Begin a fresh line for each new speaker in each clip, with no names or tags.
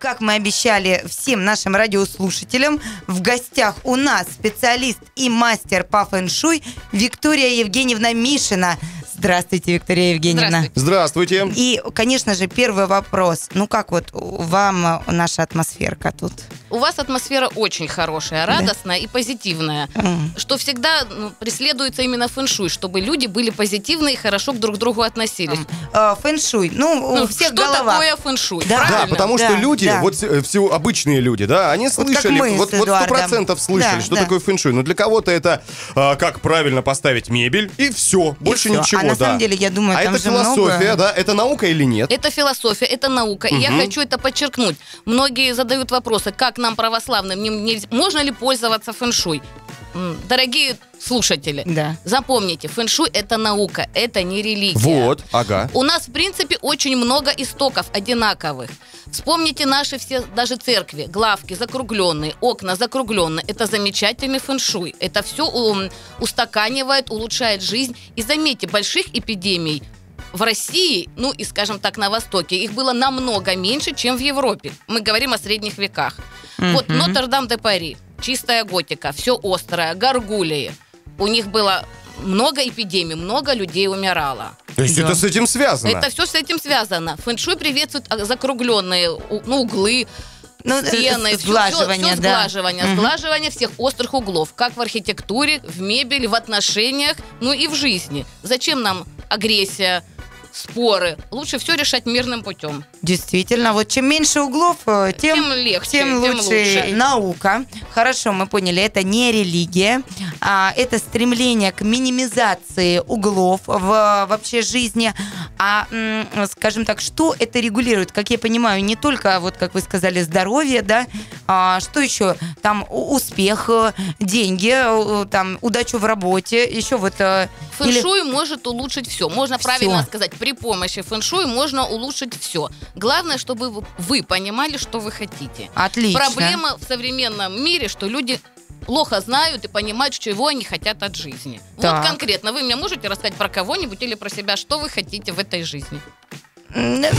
Как мы обещали всем нашим радиослушателям, в гостях у нас специалист и мастер по фэн-шуй Виктория Евгеньевна Мишина. Здравствуйте, Виктория Евгеньевна.
Здравствуйте.
И, конечно же, первый вопрос. Ну, как вот вам наша атмосферка тут?
У вас атмосфера очень хорошая, радостная и позитивная,
М.
что всегда ну, преследуется именно фэншуй, чтобы люди были позитивны и хорошо к друг другу относились.
Э, Фэн-шуй. Ну,
Ну,
у всех
что
голова.
такое фэншуй?
Да.
Да, потому что
Да,
люди,
да.
вот все обычные люди, да, они слышали, вот вот сто процентов слышали,
Да,
что
да.
такое фэншуй. Но для кого-то это а, как правильно поставить мебель и все, больше
всё.
ничего,
А на
да.
самом деле, я думаю,
а
там
это
же
философия,
много-
да? Это наука или нет?
Это философия, это наука. И я хочу это подчеркнуть. Многие задают вопросы, как нам, православным, не- не- можно ли пользоваться фэншуй? Дорогие слушатели,
Да.
запомните, фэншуй это наука, это не религия.
Вот, ага.
У нас, в принципе, очень много истоков одинаковых. Вспомните наши все, даже церкви, главки закругленные, окна закругленные. Это замечательный фэншуй. Это все устаканивает, улучшает жизнь. И заметьте, больших эпидемий в России, ну и, скажем так, на Востоке, их было намного меньше, чем в Европе. Мы говорим о средних веках. Вот
Мгм.
Нотр-Дам-де-Пари, чистая готика, все острое, горгулии. У них было много эпидемий, много людей умирало.
То есть
Да.
это с этим связано?
Это все с этим связано. Фэншуй приветствует а, закругленные ну, углы,
Ну, э,
стены, всё-
сглаживание,
всё- всё
да.
сглаживание,
Мгм.
сглаживание всех острых углов, как в архитектуре, в мебели, в отношениях, ну и в жизни. Зачем нам агрессия, споры? Лучше все решать мирным путем.
Действительно, вот чем меньше углов, э, тем,
Тем легче,
тем
тем
лучше,
лучше.
наука. Хорошо, мы поняли, это не религия, а это стремление к минимизации углов в вообще жизни. А, скажем так, что это регулирует? Как я понимаю, не только, вот как вы сказали, здоровье, да, а что еще? Там успех, э, деньги, э, там удачу в работе, еще вот... э, или-
Фэншуй может улучшить все. Можно
Всё.
правильно сказать, при помощи фэншуй можно улучшить все. Главное, чтобы вы- понимали, что вы хотите.
Отлично.
Проблема в современном мире, что люди плохо знают и понимают, чего они хотят от жизни.
Так.
Вот конкретно, вы мне можете рассказать про кого-нибудь или про себя, что вы хотите в этой жизни?
Нет,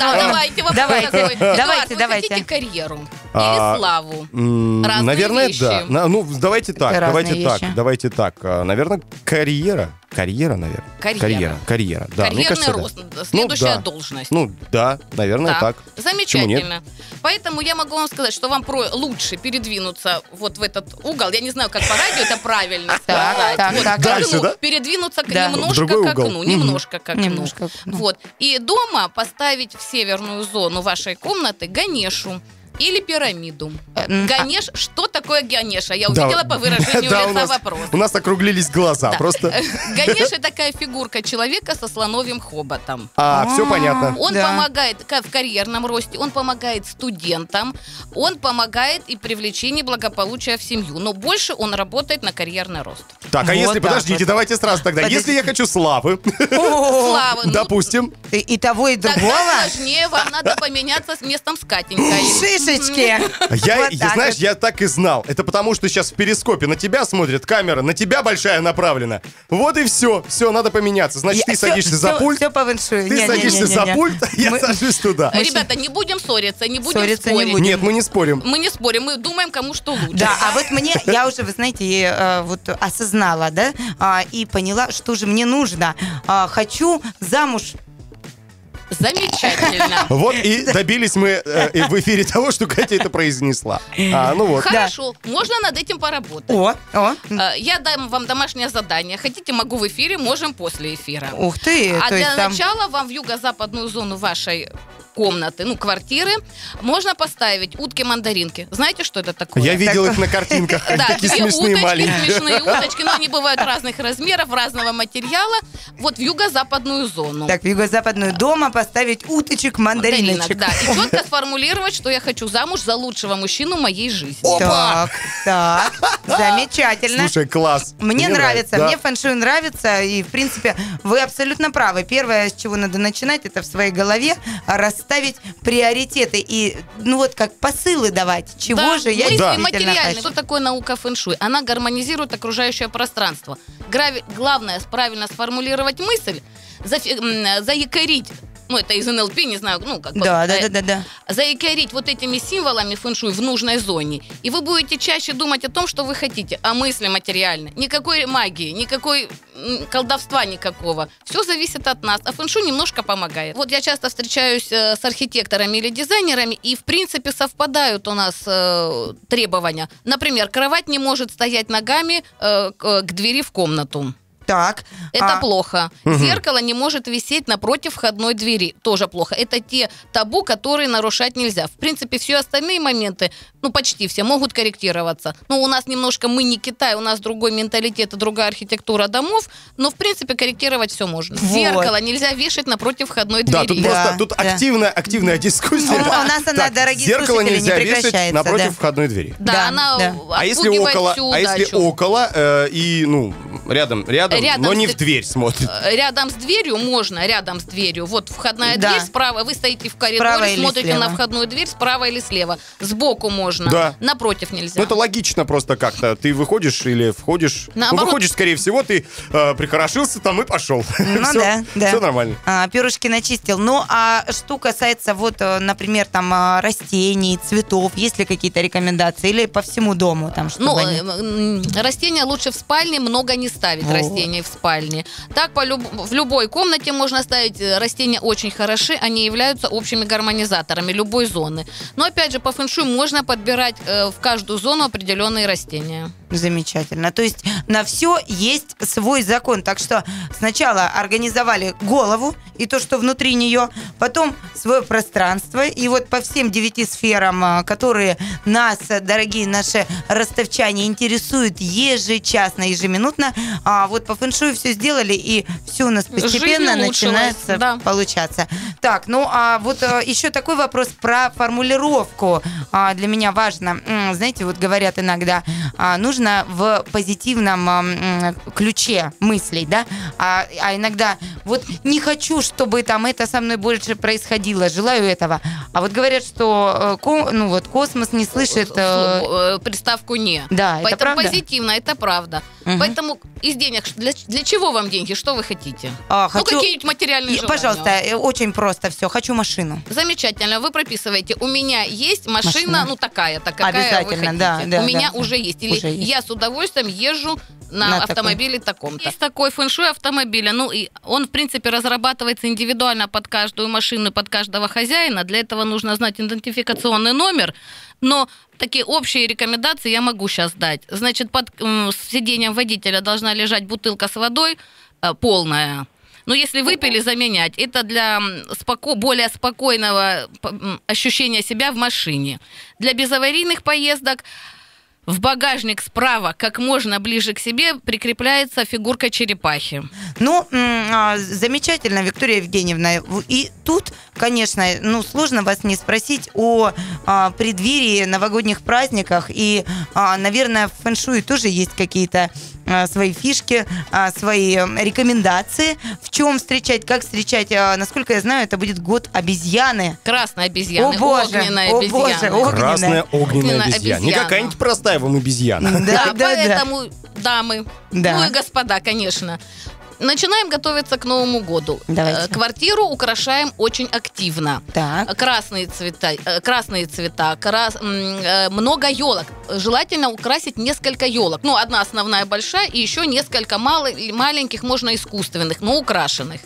ну,
давайте вопрос
давайте.
Эдуард,
давайте,
вы
давайте.
хотите карьеру или славу?
М,
Разные
Наверное,
вещи.
да. На- ну, давайте так,
Это
давайте
разные
так,
вещи.
давайте так. А, Наверное, карьера. Карьера, наверное.
Карьера.
Карьера, карьера, да. мне
Карьерный
кажется, да.
рост, следующая
да.
должность.
Ну, да, наверное,
Да.
так.
Замечательно. Поэтому я могу вам сказать, что вам про- лучше передвинуться вот в этот угол. Я не знаю, как по радио это правильно
Так,
сказать.
так,
Вот,
так.
к
Дальше,
окну.
да?
Передвинуться к-
Да.
В
немножко
другой
к
угол.
окну.
Мгм.
Немножко к окну.
Немножко, ну.
Вот. И дома поставить в северную зону вашей комнаты Ганешу или пирамиду.
Э, м,
Ганеш, что такое Ганеша? Я
Да.
увидела по выражению
Да, у
лица
нас-
вопрос.
У нас округлились глаза,
Да.
просто...
Ганеша такая фигурка человека со слоновьим хоботом.
А, все понятно.
Он
Да.
помогает в карьерном росте, он помогает студентам, он помогает и привлечении благополучия в семью. Но больше он работает на карьерный рост.
Так, а
Вот
если, подождите,
вот.
давайте сразу тогда.
Подождите.
Если я хочу славы,
О,
Слава, ну,
допустим,
И, и того, и
тогда
другого.
сложнее, вам надо поменяться с местом с Катенькой.
Шишечки.
я,
Вот
я, знаешь,
вот.
я так и знал. Это потому, что сейчас в перископе на тебя смотрит камера, на тебя большая направлена. Вот и все. Все, надо поменяться. Значит, ты
Я-
садишься
всё-
за пульт,
всё по
ты
Не, не,
садишься
не, не,
за
не.
пульт, я
Мы-
сажусь туда.
Ребята, не будем ссориться, не будем
Ссориться не
спорить.
будем.
Нет, мы не спорим.
Мы не спорим, мы думаем, кому что лучше.
Да, а вот мне, я уже, вы знаете, э, вот осознала, да, а, и поняла, что же мне нужно. А, Хочу замуж.
Замечательно.
Вот и добились мы э, в эфире того, что Катя это произнесла. А, ну вот.
Хорошо, можно над этим поработать.
О, о,
Э, Я дам вам домашнее задание. Хотите, могу в эфире, можем после эфира.
ух ты,
А
то
для
есть там...
начала вам в юго-западную зону вашей комнаты, ну, квартиры, можно поставить утки-мандаринки. Знаете, что это такое?
Я видел их на картинках,
Да,
такие
две
смешные
уточки,
маленькие.
смешные уточки, но они бывают разных размеров, разного материала. Вот в юго-западную зону.
Так, в юго-западную дома поставить уточек, мандариночек.
Да, и четко сформулировать, что я хочу замуж за лучшего мужчину моей жизни.
Так, так, замечательно.
Слушай, класс.
Мне, нравится, мне фэншуй нравится, и, в принципе, вы абсолютно правы. Первое, с чего надо начинать, это в своей голове расставить приоритеты и, ну вот, как посылы давать, чего
Да,
же я
Да.
хочу.
Что такое наука фэншуй? Она гармонизирует окружающее пространство. Грави- Главное правильно сформулировать мысль, зафи- заякорить ну это из НЛП, не знаю, ну как бы,
Да, да,
э,
да, да, да.
заикарить вот этими символами фэншуй в нужной зоне, и вы будете чаще думать о том, что вы хотите, о мысли материальной. Никакой магии, никакой колдовства никакого. Все зависит от нас, а фэншуй немножко помогает. Вот я часто встречаюсь э, с архитекторами или дизайнерами, и в принципе совпадают у нас э, требования. Например, кровать не может стоять ногами э, к двери в комнату.
Так.
Это
а,
плохо. Зеркало не может висеть напротив входной двери. Тоже плохо. Это те табу, которые нарушать нельзя. В принципе, все остальные моменты, ну, почти все, могут корректироваться. Ну, у нас немножко, мы не Китай, у нас другой менталитет и другая архитектура домов, но, в принципе, корректировать все можно.
Вот.
Зеркало нельзя вешать напротив входной
Да,
двери.
тут
Да,
просто тут
да.
активная, активная дискуссия.
У- у нас она, дорогие
зеркало
слушатели, не
нельзя вешать
прекращается,
напротив
да.
входной двери.
Да,
Да,
она
да.
А если около,
всю
а если
удачу.
около э, и ну рядом, рядом,
Рядом
но не
с-
в дверь смотрит.
Э, Рядом с дверью можно, рядом с дверью. Вот входная
Да.
дверь справа, вы стоите в коридоре,
или
смотрите на входную дверь справа или слева. Сбоку можно,
Да.
напротив нельзя.
Ну это логично просто как-то. Ты выходишь или входишь? Ну
Наоборот.
выходишь, скорее всего, ты э, прихорошился там и пошел.
Ну
Всё-
да, да.
Все нормально.
А, перышки начистил. Ну, а что касается вот, э, например, там а, растений, цветов, есть ли какие-то рекомендации? Или по всему дому там, чтобы
Ну,
они-
э, растения лучше в спальне, много не ставить
Вот.
растений в спальне. Так по люб- в любой комнате можно ставить э, растения очень хороши, они являются общими гармонизаторами любой зоны. Но опять же, по фэншуй можно подбирать э, в каждую зону определенные растения.
Замечательно. То есть на все есть свой закон. Так что сначала организовали голову и то, что внутри нее, потом свое пространство. И вот по всем девяти сферам, а, которые нас, э, дорогие наши ростовчане, интересуют ежечасно, ежеминутно, а вот по фэншую все сделали, и все у нас постепенно начинается
да.
получаться. Так, ну а вот э, еще такой вопрос про формулировку. А, для меня важно. Знаете, вот говорят иногда, а, нужно в позитивном ключе мыслей, да? А, а иногда вот не хочу, чтобы там это со мной больше происходило, желаю этого. А вот говорят, что э, ну вот космос не слышит. э,
приставку не.
Да, это
Поэтому
правда?
позитивно, это правда.
Мгм.
Поэтому из денег, для, для чего вам деньги, что вы хотите?
а,
Ну,
хочу-
какие-нибудь материальные желания.
Пожалуйста, э, очень просто все. Хочу машину.
Замечательно, вы прописываете, у меня есть машина,
Машина.
ну такая-то, какая вы
Обязательно,
хотите.
да, да,
у меня
да.
уже есть. Или
Уже есть.
я с удовольствием езжу на,
На
автомобиле таком-то. Есть такой фэншуй автомобиля, ну и он, в принципе, разрабатывается индивидуально под каждую машину, под каждого хозяина. Для этого нужно знать идентификационный номер, но такие общие рекомендации я могу сейчас дать. Значит, под сиденьем водителя должна лежать бутылка с водой э, полная. Но если выпили, заменять. Это для споко- более спокойного ощущения себя в машине. Для безаварийных поездок в багажник справа, как можно ближе к себе, прикрепляется фигурка черепахи.
Ну, а, замечательно, Виктория Евгеньевна. И тут, конечно, ну, сложно вас не спросить о а, преддверии новогодних праздниках. И, а, наверное, в фэншуе тоже есть какие-то свои фишки, а, свои м, рекомендации. В чем встречать, как встречать. Насколько я знаю, это будет год обезьяны.
Красная обезьяна,
О, боже,
огненная
о,
обезьяна.
боже. Огненная.
Красная огненная обезьяна. Не какая-нибудь простая вам обезьяна.
Да,
Да,
да, да.
поэтому, дамы,
Да.
ну и господа, конечно. Начинаем готовиться к Новому году.
Давайте.
Э, Квартиру украшаем очень активно.
Так.
Красные цвета, э, красные цвета, крас- э, много елок. Желательно украсить несколько елок. Ну, одна основная большая и еще несколько мало- маленьких, можно искусственных, но украшенных.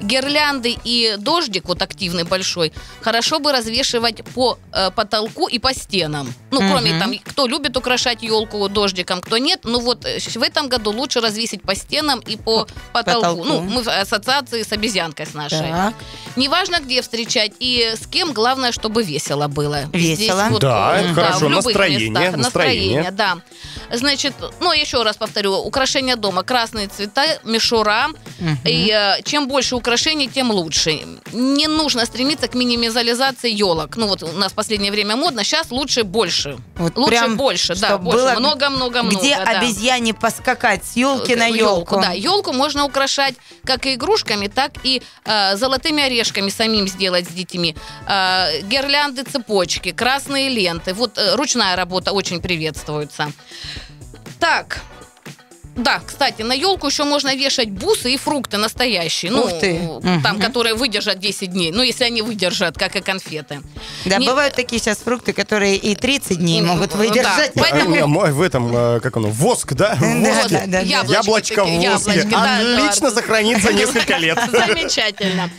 Гирлянды и дождик, вот активный большой, хорошо бы развешивать по э, потолку и по стенам. Ну,
Мгм.
кроме там, кто любит украшать елку дождиком, кто нет. Ну вот э, в этом году лучше развесить по стенам и по потолку.
потолку.
Ну, мы в ассоциации с обезьянкой с нашей.
Так.
Неважно, где встречать и с кем, главное, чтобы весело было.
Весело.
Да,
э,
это хорошо.
в любых
Настроение,
местах.
настроение.
Настроение, да. Значит, ну, еще раз повторю, украшение дома, красные цвета, мишура.
Мгм.
И э, чем больше украшений, тем лучше. Не нужно стремиться к минимизализации елок. Ну, вот у нас в последнее время модно, сейчас лучше больше.
Вот
лучше
прям,
больше, да, больше. Много-много-много.
Где
да.
обезьяне поскакать с елки на
Э,
елку.
Да, елку можно украшать как и игрушками, так и э, золотыми орешками самим сделать с детьми. Э, гирлянды, цепочки, красные ленты. Вот э, ручная работа очень приветствуется. Так, Да, кстати, на елку еще можно вешать бусы и фрукты настоящие. Ну,
Ух ты.
там,
Мгм.
которые выдержат 10 дней. Ну, если они выдержат, как и конфеты.
Да,
Не-
бывают такие сейчас фрукты, которые и 30 дней могут
да.
выдержать.
По- Поэтому-
А, в этом, э, как оно, воск, да?
Да, да, да.
Яблочко
в воске.
да,
Отлично сохранится несколько лет.
Замечательно.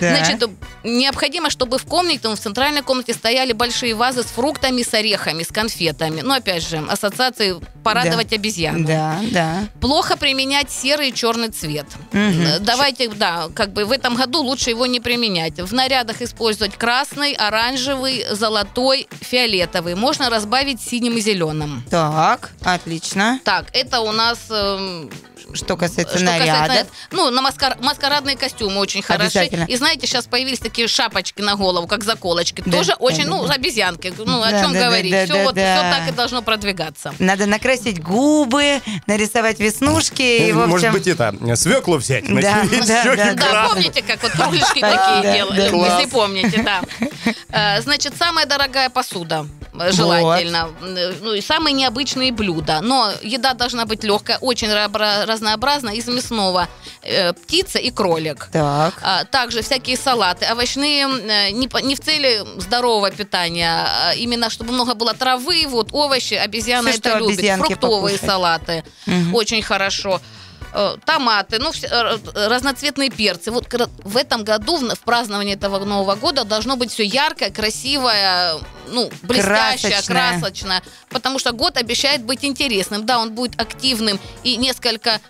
Значит, необходимо, чтобы в комнате, ну, в центральной комнате стояли большие вазы с фруктами, с орехами, с конфетами. Ну, опять же, ассоциации порадовать обезьяну.
Да, да.
Плохо применять серый и черный цвет. Э, Давайте, да, как бы в этом году лучше его не применять. В нарядах использовать красный, оранжевый, золотой, фиолетовый. Можно разбавить синим и зеленым.
Так, отлично.
Так, это у нас... эм,
Что касается
что касается
нарядов.
наряд- ну, на маскар- маскарадные костюмы очень хороши. И знаете, сейчас появились такие шапочки на голову, как заколочки.
Да,
Тоже
да,
очень,
да,
ну,
да.
обезьянки. Ну, о
Да,
чем
да,
говорить?
да,
все,
да,
вот,
да.
все так и должно продвигаться.
Надо накрасить губы, нарисовать веснушки. И, в общем,
Может быть, это, свеклу взять,
Да, да, да,
Да, помните, как вот кругляшки
Да,
такие делали? Если помните, да. Э, Значит, самая дорогая посуда желательно. Э, Ну и самые необычные блюда. Но еда должна быть легкая, очень ра- разнообразная, из мясного. Э, Птица и кролик.
Так.
А, Также всякие салаты, овощные, э, не, не в цели здорового питания, а именно чтобы много было травы, вот овощи, обезьяна
Всё,
это
обезьянки
фруктовые
покушать.
салаты,
Мгм.
очень хорошо. Э, Томаты, ну, разноцветные перцы. Вот в этом году, в праздновании этого Нового года, должно быть все яркое, красивое, ну, блестящее,
Красочное.
красочное. Потому что год обещает быть интересным. Да, он будет активным и несколько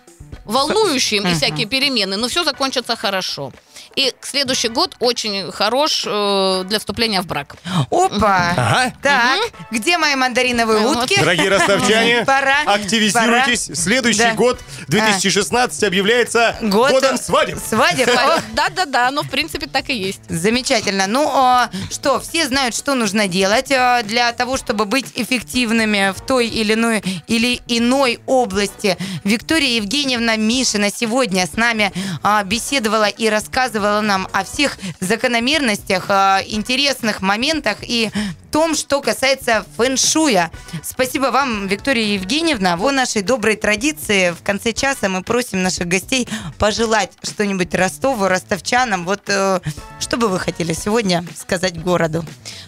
волнующим, и всякие перемены, но все закончится хорошо. И следующий год очень хорош э, для вступления в брак.
Опа.
Ага.
Так, где мои мандариновые
Ну, вот.
утки?
Дорогие ростовчане,
Пора.
активизируйтесь. Следующий
Да.
год, 2016, объявляется
Год-
годом свадеб.
Свадеб. О,
Да-да-да, но в принципе так и есть.
Замечательно. Ну, а, что, все знают, что нужно делать а, для того, чтобы быть эффективными в той или иной, или иной области. Виктория Евгеньевна Мишина сегодня с нами а, беседовала и рассказывала нам о всех закономерностях, а, интересных моментах и том, что касается фэн-шуя. Спасибо вам, Виктория Евгеньевна. По нашей доброй традиции в конце часа мы просим наших гостей пожелать что-нибудь Ростову, ростовчанам. Вот э, что бы вы хотели сегодня сказать городу?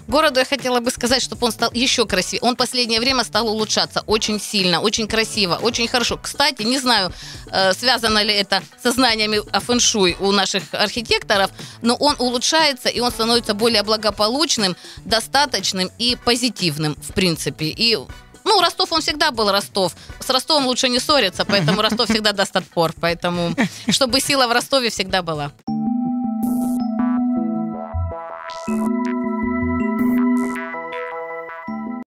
Городу я хотела бы сказать, чтобы он стал еще красивее. Он в последнее время стал улучшаться очень сильно, очень красиво, очень хорошо. Кстати, не знаю, э, связано ли это со знаниями о фэншуй у наших архитекторов, но он улучшается, и он становится более благополучным, достаточным и позитивным, в принципе. И ну, Ростов, он всегда был Ростов. С Ростовом лучше не ссориться, поэтому Ростов всегда даст отпор. Поэтому, чтобы сила в Ростове всегда была.